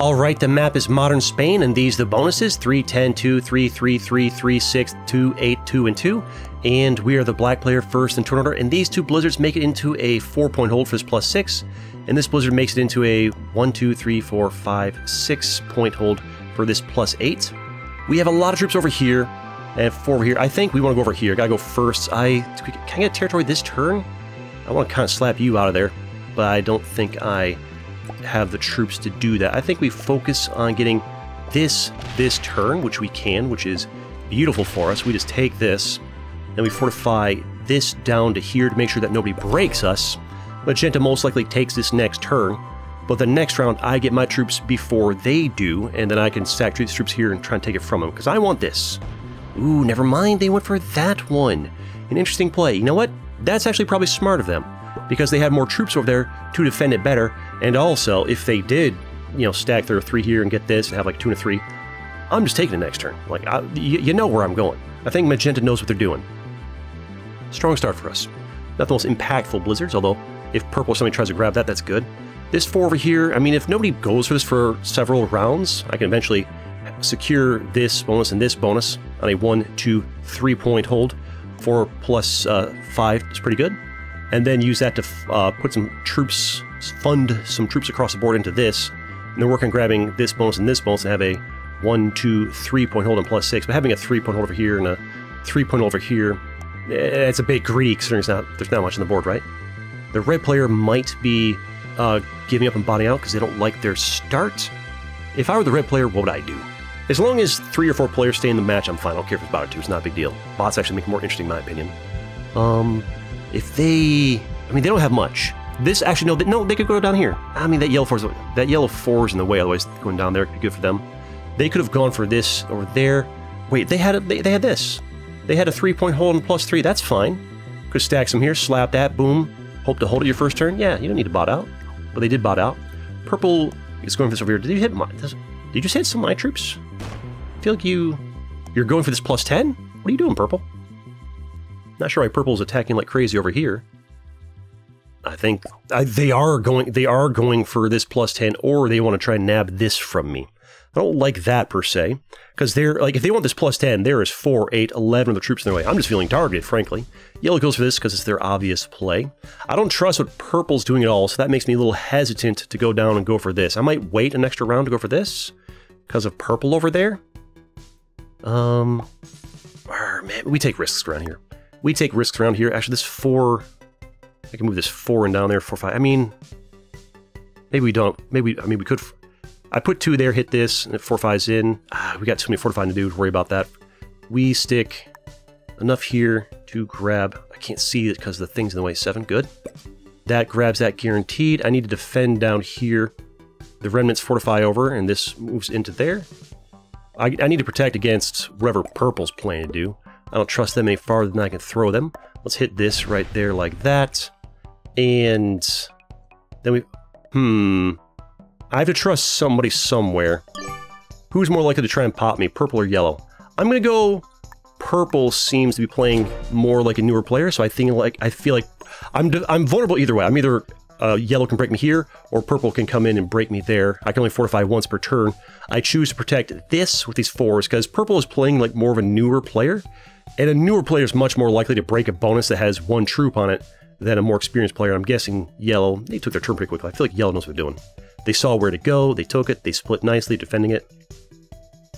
All right, the map is modern Spain, and these the bonuses 3, 10, 2, 3, 3, 3, 3, 6, 2, 8, 2, and 2. And we are the black player first in turn order, and these two blizzards make it into a 4 point hold for this plus 6, and this blizzard makes it into a 1, 2, 3, 4, 5, 6 point hold for this plus 8. We have a lot of troops over here, and 4 over here. I think we want to go over here. Gotta go first. I Can I get territory this turn? I want to kind of slap you out of there, but I don't think I have the troops to do that. I think we focus on getting this this turn, which we can, which is beautiful for us. We just take this, and we fortify this down to here to make sure that nobody breaks us. Magenta most likely takes this next turn, but the next round I get my troops before they do, and then I can stack these troops here and try and take it from them, because I want this. Ooh, never mind, they went for that one. An interesting play. You know what? That's actually probably smart of them because they had more troops over there to defend it better. And also, if they did, you know, stack their three here and get this and have like two and a three, I'm just taking the next turn. Like, you know where I'm going. I think Magenta knows what they're doing. Strong start for us. Not the most impactful blizzards, although if purple somebody tries to grab that, that's good. This four over here, I mean, if nobody goes for this for several rounds, I can eventually secure this bonus and this bonus on a one, two, three point hold. Four plus uh, five is pretty good and then use that to uh, put some troops, fund some troops across the board into this, and then work on grabbing this bonus and this bonus and have a one, two, three point hold and plus six. But having a three point hold over here and a three point over here, it's a bit greedy considering not, there's not much on the board, right? The red player might be uh, giving up and botting out because they don't like their start. If I were the red player, what would I do? As long as three or four players stay in the match, I'm fine. I don't care if it's bot or two. It's not a big deal. Bots actually make it more interesting, in my opinion. Um, if they, I mean, they don't have much. This actually no, they, no, they could go down here. I mean, that yellow four, that yellow four is in the way. Otherwise, going down there could be good for them. They could have gone for this over there. Wait, they had a, they, they had this. They had a three point hold and plus three. That's fine. Could stack some here, slap that, boom. Hope to hold it your first turn. Yeah, you don't need to bot out, but they did bot out. Purple is going for this over here. Did you hit my? Did you just hit some of my troops? I feel like you you're going for this plus ten. What are you doing, purple? Not sure why purple's attacking like crazy over here. I think I, they are going they are going for this plus 10 or they want to try and nab this from me. I don't like that per se because they're like if they want this plus 10 there is 4 8 11 of the troops in their way. I'm just feeling targeted frankly. Yellow goes for this because it's their obvious play. I don't trust what purple's doing at all so that makes me a little hesitant to go down and go for this. I might wait an extra round to go for this because of purple over there. Um man, we take risks around here we take risks around here. Actually, this four, I can move this four and down there, four, five. I mean, maybe we don't. Maybe, I mean, we could. I put two there, hit this, and four, five's in. Ah, we got too many fortifying to do worry about that. We stick enough here to grab. I can't see it because the thing's in the way. Seven, good. That grabs that guaranteed. I need to defend down here. The remnants fortify over, and this moves into there. I, I need to protect against whatever purple's planning to do. I don't trust them any farther than I can throw them. Let's hit this right there like that. And then we... Hmm. I have to trust somebody somewhere. Who's more likely to try and pop me, purple or yellow? I'm to go... Purple seems to be playing more like a newer player, so I think like I feel like I'm I'm vulnerable either way. I'm either uh, yellow can break me here, or purple can come in and break me there. I can only fortify once per turn. I choose to protect this with these fours because purple is playing like more of a newer player, and a newer player is much more likely to break a bonus that has one troop on it than a more experienced player. I'm guessing yellow, they took their turn pretty quickly. I feel like yellow knows what they're doing. They saw where to go, they took it, they split nicely, defending it.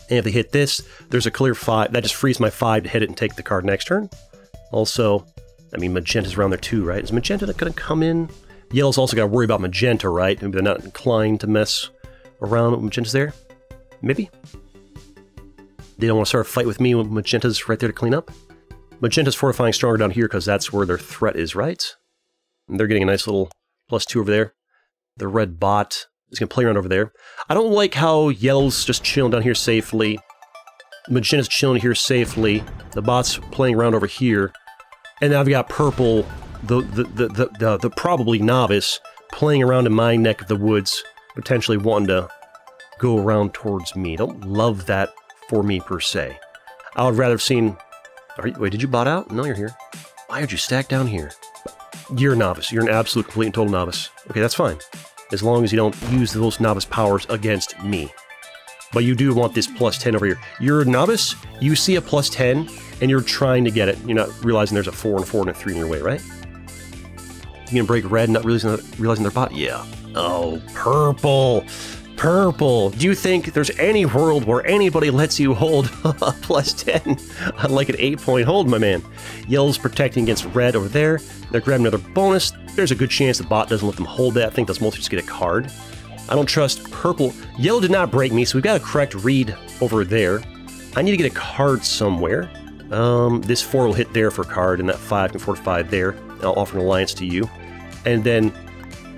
And if they hit this, there's a clear five. That just frees my five to hit it and take the card next turn. Also, I mean, magenta's around there too, right? Is magenta going to come in? Yellow's also got to worry about magenta, right? Maybe they're not inclined to mess around with magenta's there. Maybe? They don't want to start a fight with me when Magenta's right there to clean up. Magenta's fortifying stronger down here because that's where their threat is, right? And they're getting a nice little plus two over there. The red bot is going to play around over there. I don't like how Yellow's just chilling down here safely. Magenta's chilling here safely. The bot's playing around over here. And I've got Purple, the, the, the, the, the, the probably novice, playing around in my neck of the woods, potentially wanting to go around towards me. Don't love that for me per se. I would rather have seen. You, wait, did you bot out? No, you're here. Why are you stacked down here? You're a novice. You're an absolute, complete, and total novice. Okay, that's fine. as long as you don't use those novice powers against me. But you do want this plus 10 over here. You're a novice, you see a plus 10, and you're trying to get it. You're not realizing there's a 4 and a 4 and a 3 in your way, right? You gonna break red, not realizing, realizing their bot? Yeah. Oh, purple. Purple. Do you think there's any world where anybody lets you hold a plus 10 like an 8 point hold, my man? Yellow's protecting against red over there. They're grabbing another bonus. There's a good chance the bot doesn't let them hold that. I think they'll mostly just get a card. I don't trust purple. Yellow did not break me, so we've got a correct read over there. I need to get a card somewhere. Um, this 4 will hit there for a card, and that 5 can fortify there. I'll offer an alliance to you. And then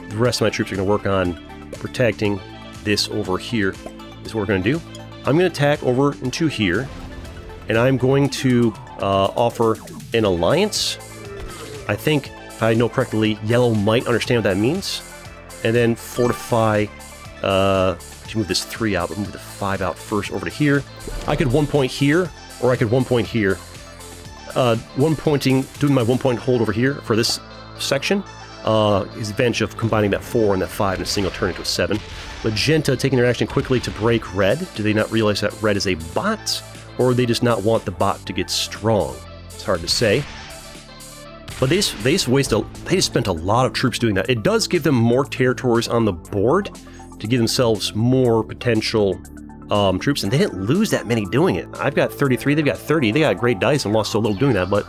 the rest of my troops are going to work on protecting this over here is what we're going to do. I'm going to attack over into here, and I'm going to uh, offer an alliance. I think, if I know correctly, yellow might understand what that means. And then fortify, uh, to move this 3 out, but move the 5 out first over to here. I could one point here, or I could one point here. Uh, one pointing, doing my one point hold over here for this section, uh, his advantage of combining that 4 and that 5 in a single turn into a 7. Magenta taking their action quickly to break red. Do they not realize that red is a bot? Or they just not want the bot to get strong? It's hard to say. But they just, they just waste a, they just spent a lot of troops doing that. It does give them more territories on the board to give themselves more potential um, troops, and they didn't lose that many doing it. I've got 33, they've got 30. They got great dice and lost so little doing that, but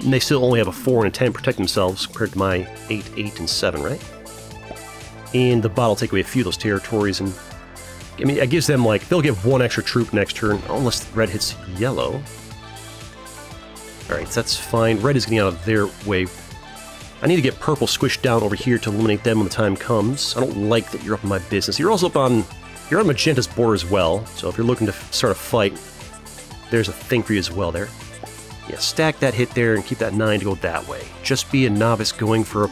they still only have a 4 and a 10 protect themselves compared to my 8, 8, and 7, right? And the bot will take away a few of those territories, and I mean, it gives them like, they'll give one extra troop next turn, unless red hits yellow. Alright, so that's fine. Red is getting out of their way. I need to get purple squished down over here to eliminate them when the time comes. I don't like that you're up in my business. You're also up on... You're on Magenta's board as well, so if you're looking to start a fight, there's a thing for you as well there. Yeah, stack that hit there and keep that 9 to go that way. Just be a novice going for a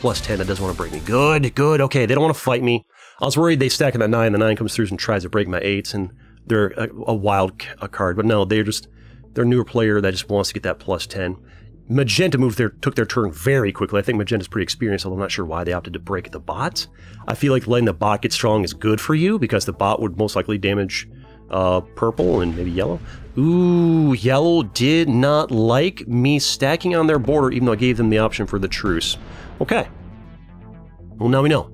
plus 10 that doesn't want to break me. Good, good, okay, they don't want to fight me. I was worried they stack in that 9, the 9 comes through and tries to break my 8s, and they're a, a wild a card. But no, they're just, they're a newer player that just wants to get that plus 10. Magenta moved their, took their turn very quickly. I think Magenta's pretty experienced, although I'm not sure why they opted to break the bot. I feel like letting the bot get strong is good for you, because the bot would most likely damage uh, purple and maybe yellow. Ooh, yellow did not like me stacking on their border, even though I gave them the option for the truce. Okay. Well, now we know.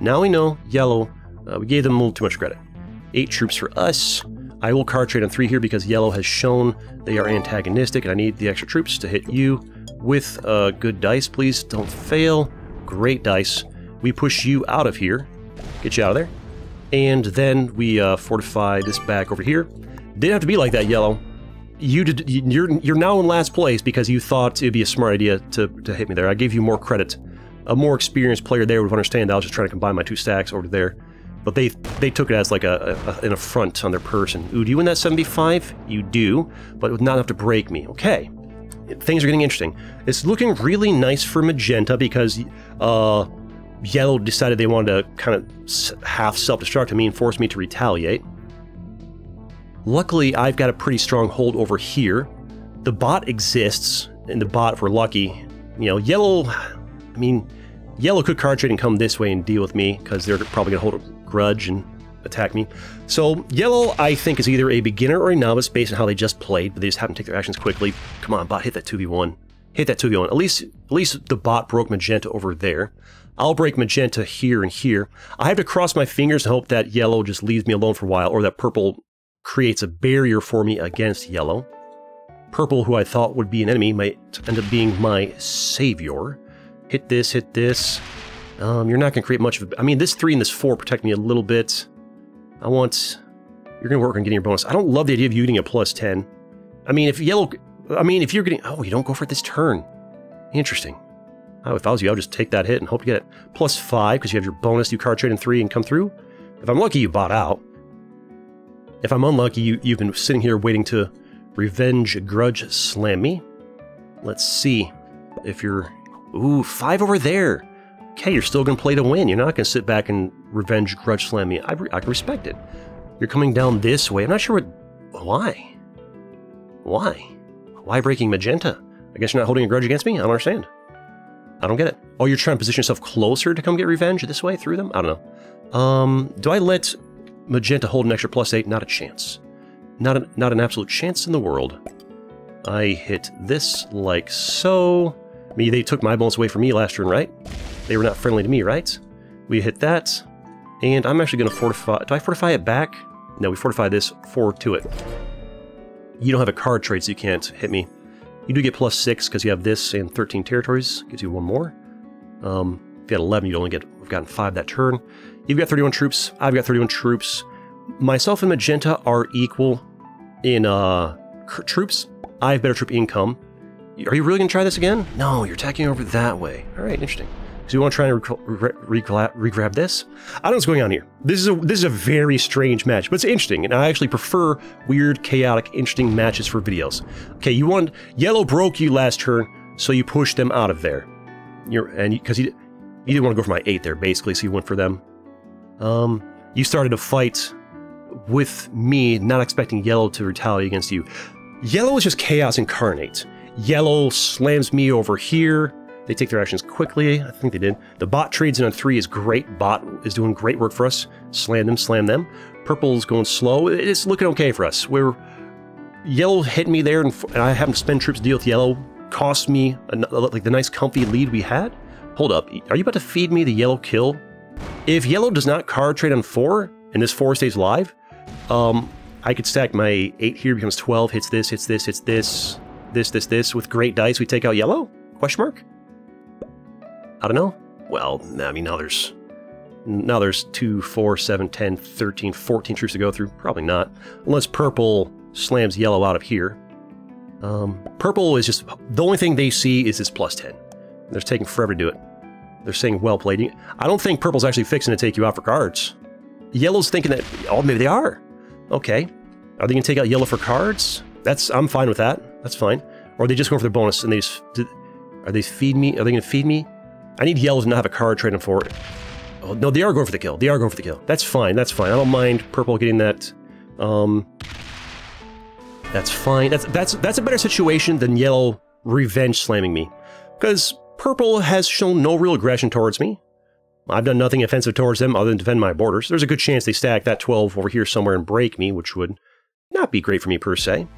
Now we know yellow. Uh, we gave them a little too much credit. Eight troops for us. I will card trade on three here because yellow has shown they are antagonistic, and I need the extra troops to hit you with uh, good dice. Please don't fail. Great dice. We push you out of here. Get you out of there. And then we uh, fortify this back over here. Didn't have to be like that, Yellow. You did. You're you're now in last place because you thought it'd be a smart idea to to hit me there. I gave you more credit. A more experienced player there would understand. That I was just trying to combine my two stacks over there, but they they took it as like a, a an affront on their person. Ooh, do you win that 75? You do, but it would not have to break me. Okay, things are getting interesting. It's looking really nice for Magenta because uh, Yellow decided they wanted to kind of half self-destruct me and force me to retaliate. Luckily, I've got a pretty strong hold over here. The bot exists, and the bot, if we're lucky, you know, Yellow, I mean, Yellow could card trade and come this way and deal with me, because they're probably going to hold a grudge and attack me. So, Yellow, I think, is either a beginner or a novice based on how they just played, but they just happen to take their actions quickly. Come on, bot, hit that 2v1. Hit that 2v1. At least, at least the bot broke Magenta over there. I'll break magenta here and here. I have to cross my fingers and hope that yellow just leaves me alone for a while, or that purple creates a barrier for me against yellow. Purple, who I thought would be an enemy, might end up being my savior. Hit this, hit this. Um, you're not going to create much of a... I mean, this 3 and this 4 protect me a little bit. I want... You're going to work on getting your bonus. I don't love the idea of you getting a plus 10. I mean, if yellow... I mean, if you're getting... Oh, you don't go for it this turn. Interesting. Oh, if I was you, I would just take that hit and hope to get it. Plus five, because you have your bonus, you card trade in three and come through. If I'm lucky, you bought out. If I'm unlucky, you, you've been sitting here waiting to revenge grudge slam me. Let's see if you're... Ooh, five over there. Okay, you're still going to play to win. You're not going to sit back and revenge grudge slam me. I, I respect it. You're coming down this way. I'm not sure what... Why? Why? Why breaking magenta? I guess you're not holding a grudge against me? I don't understand. I don't get it. Oh, you're trying to position yourself closer to come get revenge this way through them? I don't know. Um, do I let Magenta hold an extra plus 8? Not a chance. Not, a, not an absolute chance in the world. I hit this like so. I mean, they took my bonus away from me last turn, right? They were not friendly to me, right? We hit that, and I'm actually going to fortify... Do I fortify it back? No, we fortify this forward to it. You don't have a card trade, so you can't hit me. You do get plus 6 because you have this and 13 territories. Gives you one more. Um, if you had 11, you'd only get... We've gotten 5 that turn. You've got 31 troops. I've got 31 troops. Myself and Magenta are equal in uh, troops. I have better troop income. Are you really going to try this again? No, you're attacking over that way. All right, interesting. So you want to try and re-grab re re this? I don't know what's going on here. This is a this is a very strange match, but it's interesting, and I actually prefer weird, chaotic, interesting matches for videos. Okay, you want yellow broke you last turn, so you pushed them out of there. You're and because you, you, you didn't want to go for my eight there, basically, so you went for them. Um, you started a fight with me, not expecting yellow to retaliate against you. Yellow is just chaos incarnate. Yellow slams me over here. They take their actions quickly. I think they did. The bot trades in on three is great. Bot is doing great work for us. Slam them, slam them. Purple's going slow. It's looking okay for us. We're yellow hit me there, and, and I having to spend troops to deal with yellow. Cost me a, like the nice comfy lead we had. Hold up. Are you about to feed me the yellow kill? If yellow does not card trade on four, and this four stays live, um, I could stack my eight here becomes 12, hits this, hits this, hits this, this, this, this. With great dice, we take out yellow? Question mark? I don't know. Well, I mean, now there's now there's 2, 4, 7, 10, 13, 14 troops to go through. Probably not. Unless purple slams yellow out of here. Um, purple is just... The only thing they see is this plus 10. They're taking forever to do it. They're saying well played. I don't think purple's actually fixing to take you out for cards. Yellow's thinking that... Oh, maybe they are. Okay. Are they going to take out yellow for cards? That's... I'm fine with that. That's fine. Or are they just going for their bonus and they just... Are they feed me? Are they going to feed me? I need yellow to not have a card trading for it. Oh, no, they are going for the kill. They are going for the kill. That's fine. That's fine. I don't mind purple getting that. Um, that's fine. That's that's that's a better situation than yellow revenge slamming me, because purple has shown no real aggression towards me. I've done nothing offensive towards them other than defend my borders. There's a good chance they stack that 12 over here somewhere and break me, which would not be great for me per se.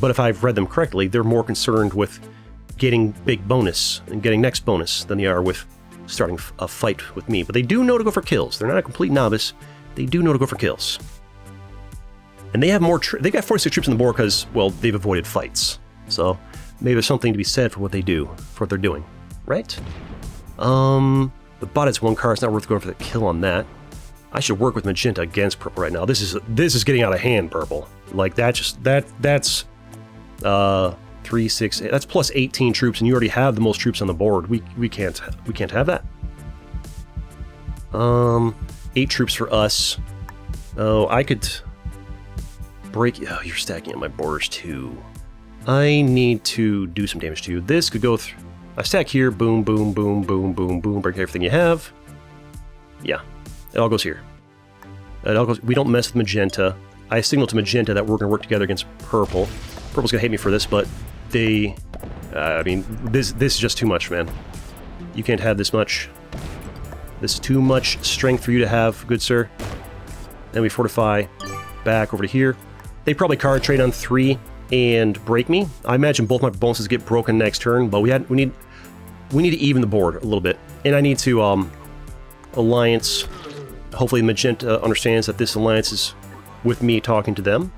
But if I've read them correctly, they're more concerned with getting big bonus and getting next bonus than they are with starting a fight with me. But they do know to go for kills. They're not a complete novice. They do know to go for kills. And they have more. they got 46 troops on the board because, well, they've avoided fights. So maybe there's something to be said for what they do, for what they're doing, right? Um, the bot has one card. It's not worth going for the kill on that. I should work with magenta against purple right now. This is this is getting out of hand, purple. Like that just that that's uh three, six. That's plus 18 troops, and you already have the most troops on the board. We we can't we can't have that. Um, eight troops for us. Oh, I could break. Oh, you're stacking up my borders too. I need to do some damage to you. This could go through. I stack here. Boom, boom, boom, boom, boom, boom. Break everything you have. Yeah, it all goes here. It all goes. We don't mess with magenta. I signal to magenta that we're going to work together against purple. Purple's going to hate me for this, but they... Uh, I mean, this, this is just too much, man. You can't have this much. This is too much strength for you to have, good sir. Then we fortify back over to here. They probably card trade on three and break me. I imagine both my bonuses get broken next turn, but we had we need we need to even the board a little bit. And I need to um alliance hopefully Magenta understands that this alliance is with me talking to them.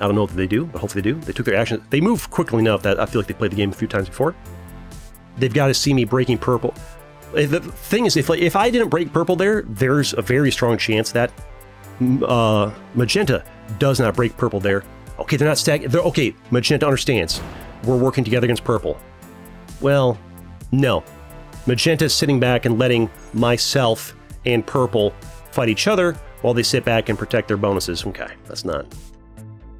I don't know if they do, but hopefully they do. They took their action. They move quickly enough that I feel like they played the game a few times before. They've got to see me breaking purple. Eh, the thing is, if like, if I didn't break purple there, there's a very strong chance that uh, magenta does not break purple there. Okay, they're not stacking. They're, okay, magenta understands. We're working together against purple. Well, no. Magenta is sitting back and letting myself and purple fight each other while they sit back and protect their bonuses. Okay, that's not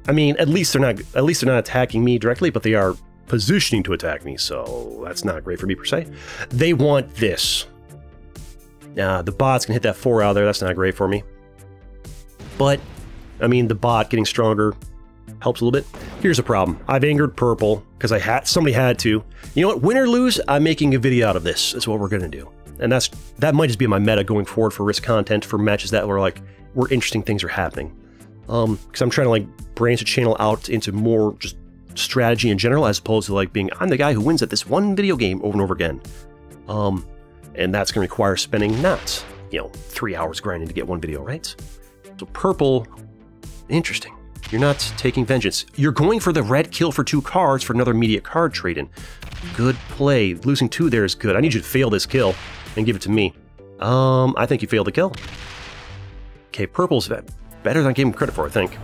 I mean, at least they're not at least they're not attacking me directly, but they are positioning to attack me, so that's not great for me per se. They want this. Uh, the bots can hit that four out there. That's not great for me. But, I mean, the bot getting stronger helps a little bit. Here's the problem. I've angered purple because I had somebody had to. You know what? Win or lose, I'm making a video out of this. That's what we're gonna do. And that's that might just be my meta going forward for risk content for matches that were like where interesting things are happening. Um, because I'm trying to like branch the channel out into more just strategy in general, as opposed to like being I'm the guy who wins at this one video game over and over again. Um, and that's gonna require spending not you know three hours grinding to get one video, right? So purple, interesting. You're not taking vengeance. You're going for the red kill for two cards for another immediate card trade-in. Good play. Losing two there is good. I need you to fail this kill and give it to me. Um, I think you failed the kill. Okay, purple's better than I gave him credit for, I think.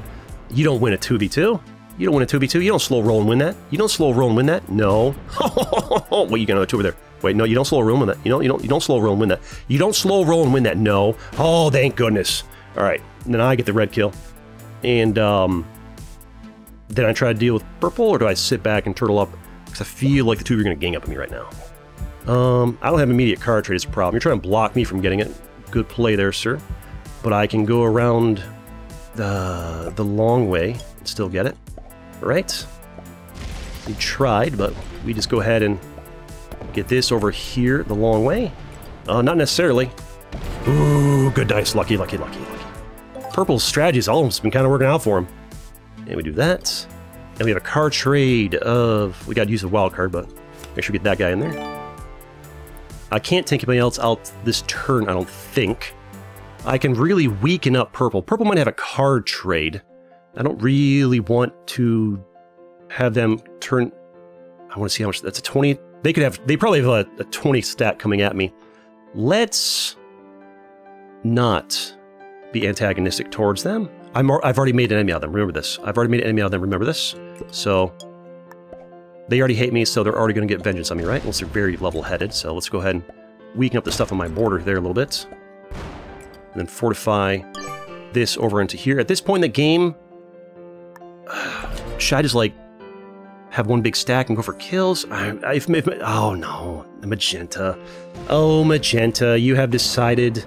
You don't win a 2v2. You don't win a 2v2. You don't slow roll and win that. You don't slow roll and win that. No. Wait, you got another two over there. Wait, no, you don't slow roll and win that. You don't, you don't, you don't slow roll and win that. You don't slow roll and win that. No. Oh, thank goodness. All right, then I get the red kill. And um, then I try to deal with purple, or do I sit back and turtle up? Because I feel like the two of you are going to gang up on me right now. Um, I don't have immediate card trade as a problem. You're trying to block me from getting it. Good play there, sir. But I can go around the, the long way and still get it. Right? We tried, but we just go ahead and get this over here the long way. Uh, not necessarily. Ooh, good dice. Lucky, lucky, lucky, lucky. of them's been kind of working out for him. And we do that. And we have a card trade of... We got to use a wild card, but make sure we get that guy in there. I can't take anybody else out this turn, I don't think. I can really weaken up purple. Purple might have a card trade. I don't really want to have them turn... I want to see how much... That's a 20... They could have... They probably have a, a 20 stat coming at me. Let's not be antagonistic towards them. I'm, I've already made an enemy out of them. Remember this. I've already made an enemy out of them. Remember this. So they already hate me, so they're already going to get vengeance on me, right? Unless they're very level-headed. So let's go ahead and weaken up the stuff on my border there a little bit. And then fortify this over into here. At this point in the game, should I just, like, have one big stack and go for kills? I, I've, oh, no. Magenta. Oh, Magenta, you have decided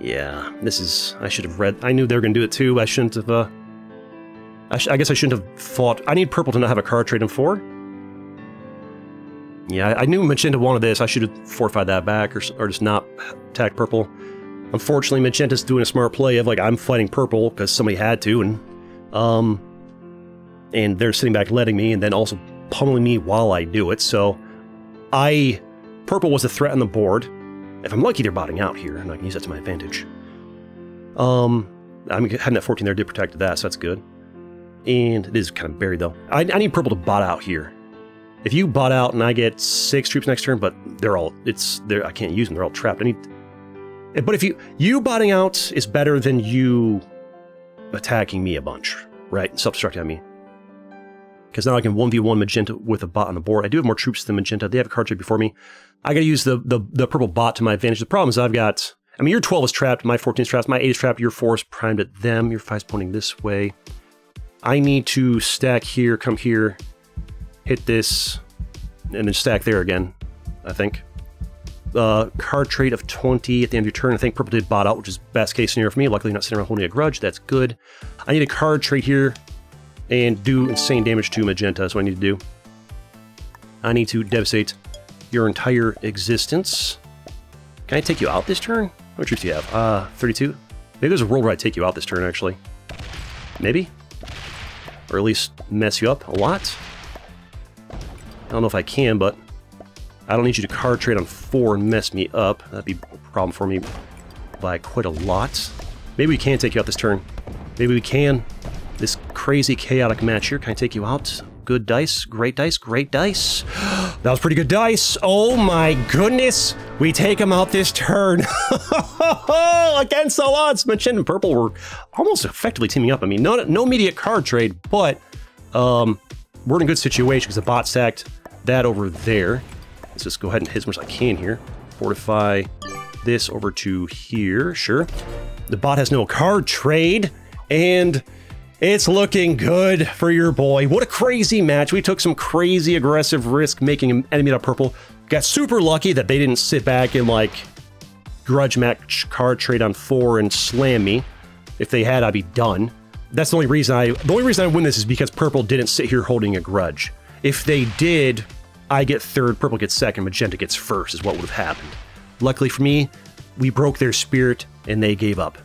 yeah, this is... I should have read... I knew they were going to do it too. I shouldn't have... Uh, I, sh I, guess I shouldn't have fought... I need purple to not have a card trade in four. Yeah, I, I knew Magenta wanted this. I should have fortified that back or, or just not attack purple. Unfortunately, Magenta's doing a smart play of, like, I'm fighting purple because somebody had to, and... Um... And they're sitting back letting me, and then also pummeling me while I do it, so... I... Purple was a threat on the board. If I'm lucky, they're botting out here, and I can use that to my advantage. Um, I'm having that 14 there did protect that, so that's good. And it is kind of buried, though. I, I need purple to bot out here. If you bot out and I get six troops next turn, but they're all, it's, they're, I can't use them, they're all trapped. I need, but if you, you botting out is better than you attacking me a bunch, right? Self-destructing on me. Because now I can 1v1 Magenta with a bot on the board. I do have more troops than Magenta. They have a card trade before me. I got to use the, the, the purple bot to my advantage. The problem is I've got, I mean, your 12 is trapped, my 14 is trapped, my 8 is trapped, your 4 is primed at them, your 5 is pointing this way. I need to stack here, come here, hit this, and then stack there again, I think. Uh, card trade of 20 at the end of your turn. I think purple did bot out, which is best case scenario for me. Luckily, not sitting around holding a grudge. That's good. I need a card trade here and do insane damage to magenta. That's what I need to do. I need to devastate your entire existence. Can I take you out this turn? What troops do you have? Uh, 32? Maybe there's a world where I take you out this turn, actually. Maybe? Or at least mess you up a lot? I don't know if I can, but I don't need you to card trade on 4 and mess me up. That'd be a problem for me by quite a lot. Maybe we can take you out this turn. Maybe we can. This crazy chaotic match here. Can I take you out? Good dice, great dice, great dice. that was pretty good dice. Oh my goodness. We take him out this turn. Against the odds. Magenta and Purple were almost effectively teaming up. I mean, no, no immediate card trade, but um, we're in a good situation because the bot stacked that over there. Let's just go ahead and hit as much as I can here. Fortify this over to here, sure. The bot has no card trade, and it's looking good for your boy. What a crazy match. We took some crazy aggressive risk making an enemy out purple. Got super lucky that they didn't sit back and like grudge match card trade on four and slam me. If they had, I'd be done. That's the only reason I the only reason I win this is because purple didn't sit here holding a grudge. If they did, I get third, purple gets second, magenta gets first is what would have happened. Luckily for me, we broke their spirit and they gave up.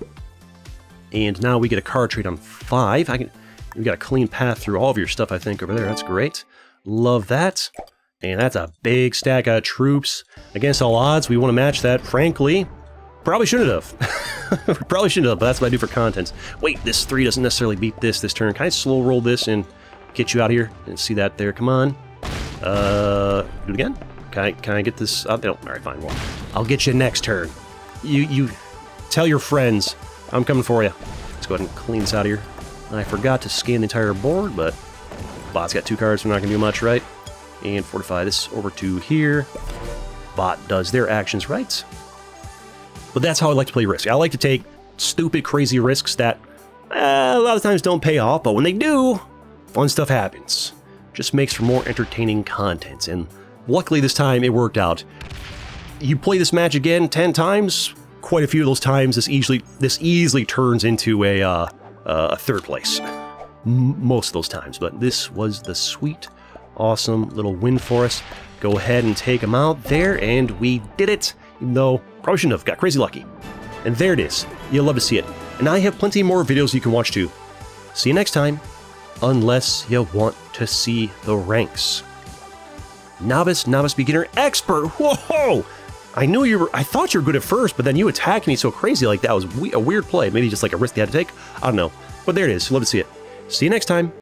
And now we get a card trade on five. I can we got a clean path through all of your stuff, I think, over there. That's great. Love that. And that's a big stack of troops. Against all odds, we want to match that. Frankly, probably shouldn't have. probably shouldn't have, but that's what I do for content. Wait, this 3 doesn't necessarily beat this this turn. Can I slow roll this and get you out of here? And see that there. Come on. Uh, do it again? Can I, can I get this out? No. Alright, fine. Well, I'll get you next turn. You, you tell your friends I'm coming for you. Let's go ahead and clean this out of here. I forgot to scan the entire board, but bot's got two cards, we're not going to do much, right? And fortify this over to here. Bot does their actions right. But that's how I like to play Risk. I like to take stupid, crazy risks that eh, a lot of times don't pay off, but when they do, fun stuff happens. Just makes for more entertaining content, and luckily this time it worked out. You play this match again 10 times, quite a few of those times this easily this easily turns into a uh, uh, third place. Most of those times, but this was the sweet, awesome little win for us. Go ahead and take them out there, and we did it, even though probably shouldn't have, got crazy lucky. And there it is. You'll love to see it. And I have plenty more videos you can watch too. See you next time, unless you want to see the ranks. Novice, novice, beginner, expert. Whoa! I knew you were. I thought you were good at first, but then you attacked me so crazy like that was we a weird play. Maybe just like a risk you had to take. I don't know. But there it is. Love to see it. See you next time.